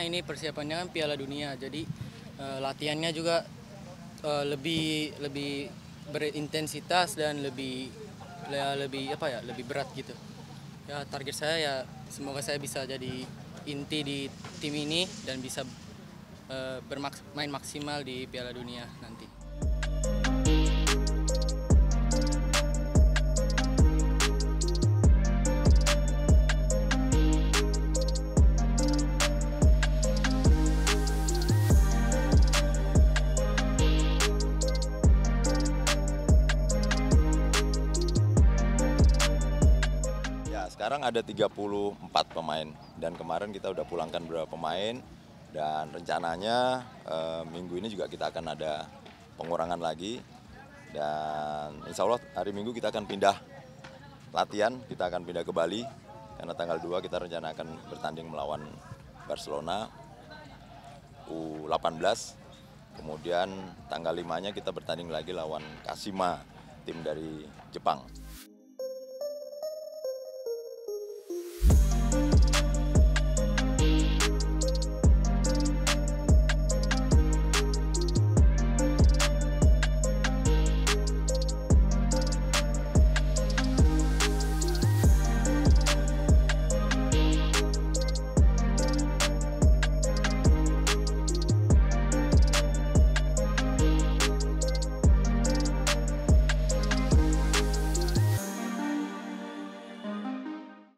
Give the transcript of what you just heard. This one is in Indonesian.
karena ini persiapannya kan Piala Dunia jadi eh, latihannya juga eh, lebih lebih berintensitas dan lebih ya, lebih apa ya lebih berat gitu ya target saya ya semoga saya bisa jadi inti di tim ini dan bisa eh, bermaks- main maksimal di Piala Dunia nanti. Sekarang ada 34 pemain. Dan kemarin kita udah pulangkan beberapa pemain. Dan rencananya eh, minggu ini juga kita akan ada pengurangan lagi. Dan insya Allah hari minggu kita akan pindah latihan, kita akan pindah ke Bali. Karena tanggal 2 kita rencana akan bertanding melawan Barcelona U18 kemudian tanggal 5 nya kita bertanding lagi lawan Kasima tim dari Jepang